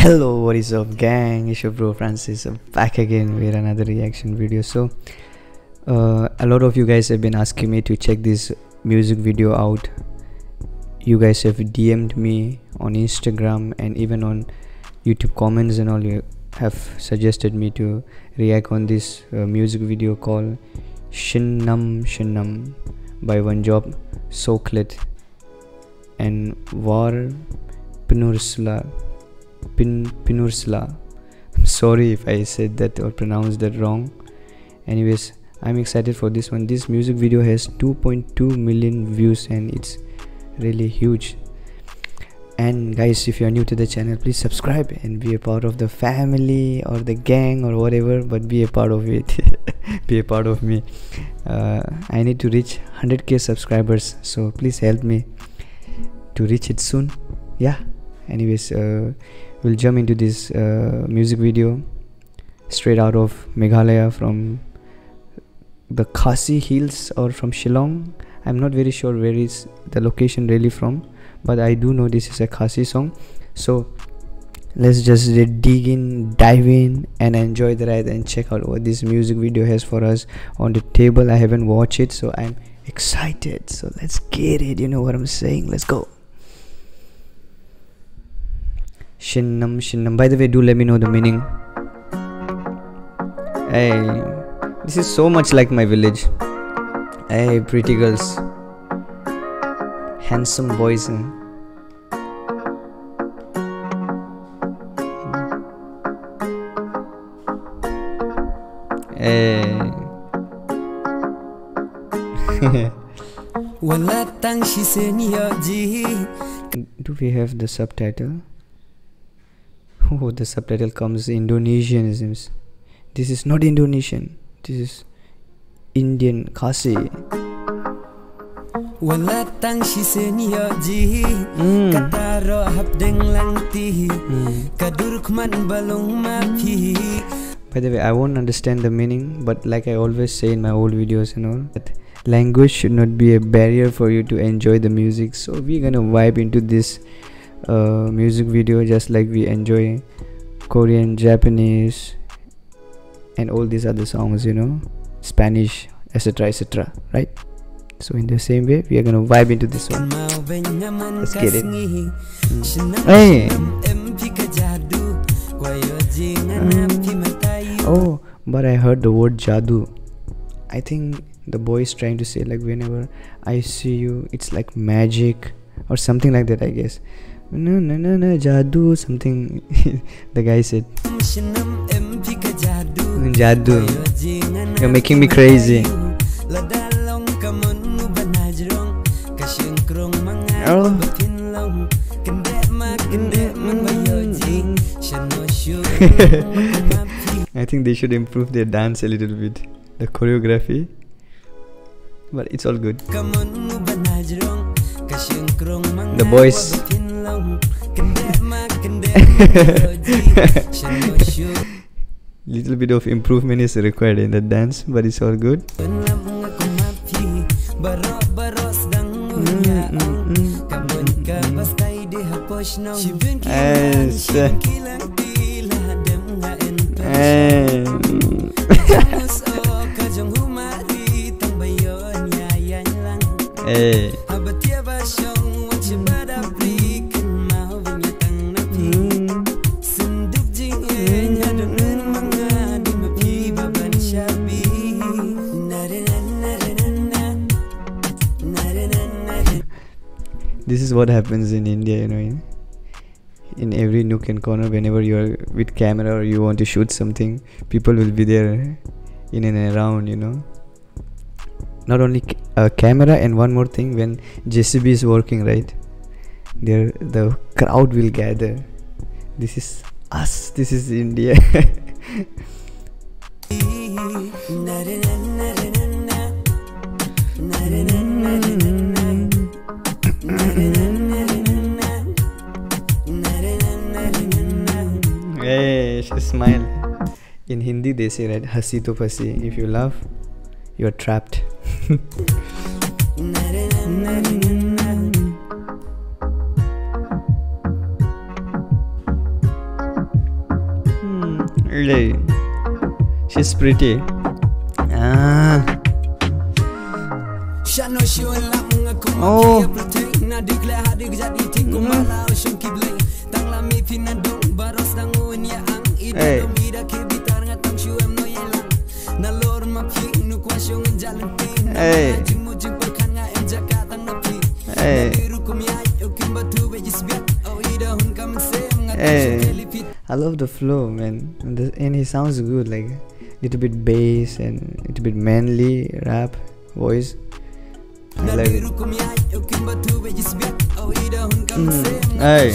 Hello, what is up, gang? It's your bro Francis back again with another reaction video. So, uh, a lot of you guys have been asking me to check this music video out. You guys have DM'd me on Instagram and even on YouTube comments and all. You have suggested me to react on this uh, music video called Shynnam Shynnam by One Job Soklet and War Pynursla. Pin. I'm sorry if I said that or pronounced that wrong. Anyways, I'm excited for this one. This music video has 2.2 million views and it's really huge. And guys, if you're new to the channel, please subscribe and be a part of the family or the gang or whatever, but be a part of it. be a part of me. Uh, I need to reach 100k subscribers, so please help me to reach it soon. Yeah. Anyways, uh, we'll jump into this uh, music video straight out of Meghalaya from the Khasi Hills or from Shillong. I'm not very sure where is the location really from, but I do know this is a Khasi song. So let's just dig in, dive in, and enjoy the ride and check out what this music video has for us on the table. I haven't watched it, so I'm excited. So let's get it. You know what I'm saying? Let's go. Shynnam Shynnam. By the way, do let me know the meaning. Hey, this is so much like my village. Hey, pretty girls, handsome boys. And hey. Do we have the subtitle? Oh, the subtitle comes Indonesianisms. This is not Indonesian. This is Indian Khasi. Walatang shisenia ji hmm. Kataro hapdeng langti hmm. Kaduruk man balong mapi By the way, I won't understand the meaning, but like I always say in my old videos and all, that language should not be a barrier for you to enjoy the music. So we're gonna vibe into this uh, music video just like we enjoy Korean, Japanese, and all these other songs, you know, Spanish, etc. etc. Right? So, in the same way, we are gonna vibe into this one. Let's get it. Hey! Oh, but I heard the word jadu. I think the boy is trying to say, like, whenever I see you, it's like magic or something like that, I guess no no no no jadu something. The guy said jadu you're making me crazy. Oh. I think they should improve their dance a little bit the choreography. But it's all good. The boys Little bit of improvement is required in the dance, but it's all good. Hey. What happens in India, you know. In, every nook and corner, whenever you are with camera or you want to shoot something, people will be there in and around, you know. Not only a uh, camera, and one more thing, when JCB is working, right? There, the crowd will gather. This is us. This is India. smile. In Hindi, they say right, hasi to phasi. If you laugh, you are trapped. Really? She's pretty. Ah. Oh. Hey. Hey. Hey. Hey. I love the flow, man. And, the, and he sounds good, like a little bit bass and a little bit manly rap voice. I like it. Mm. Hey.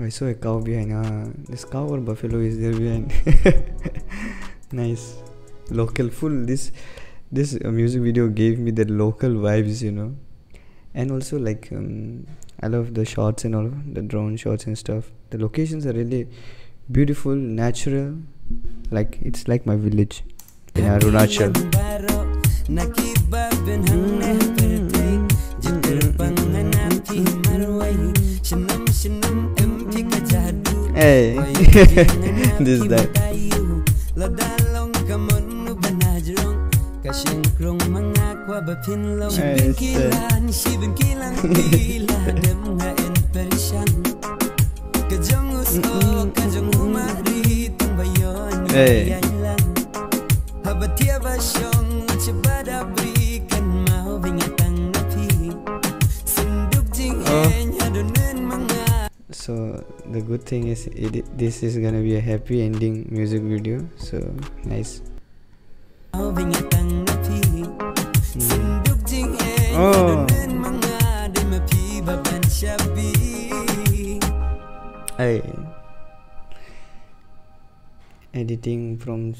I saw a cow behind. Ah, this cow or buffalo is there behind. nice, local full. This this uh, music video gave me the local vibes, you know, and also like um, I love the shots and all the drone shots and stuff. The locations are really beautiful, natural. Like it's like my village in Arunachal. Mm-hmm. Hey, this is that. Hey. So the good thing is it, this is gonna be a happy ending music video. So nice. Hmm. Oh. oh. Hey editing from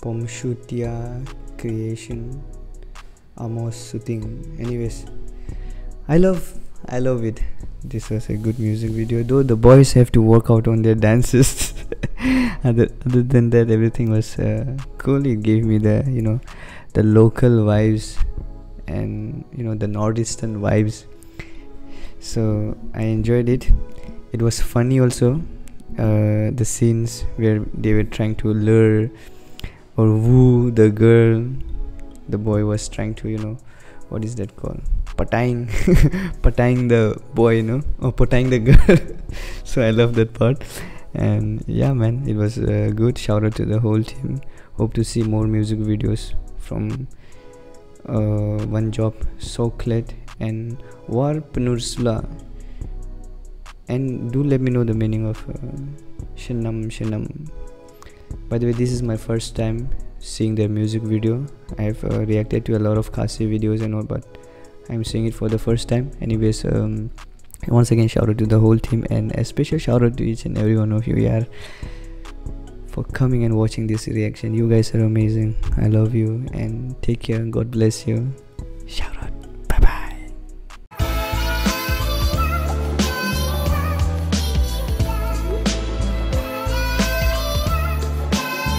Pomshutia creation. Amos shooting. Anyways I love I love it. This was a good music video. Though the boys have to work out on their dances. Other, other than that everything was uh, cool. It gave me the you know the local vibes and you know the northeastern vibes. So i enjoyed it. It was funny also uh, the scenes where they were trying to lure or woo the girl. The boy was trying to you know what is that called? Patang. Patang the boy you know? Or patang the girl. So i love that part. And yeah man it was uh, good. Shout out to the whole team. Hope to see more music videos from uh, one job soklet and War Pynursla and do let me know the meaning of uh, Shynnam by the way this is my first time seeing their music video. I've uh, reacted to a lot of Khasi videos and all but i'm seeing it for the first time. Anyways um, once again shout out to the whole team and a special shout out to each and every one of you yeah for coming and watching this reaction. You guys are amazing. I love you and take care. God bless you. Shout out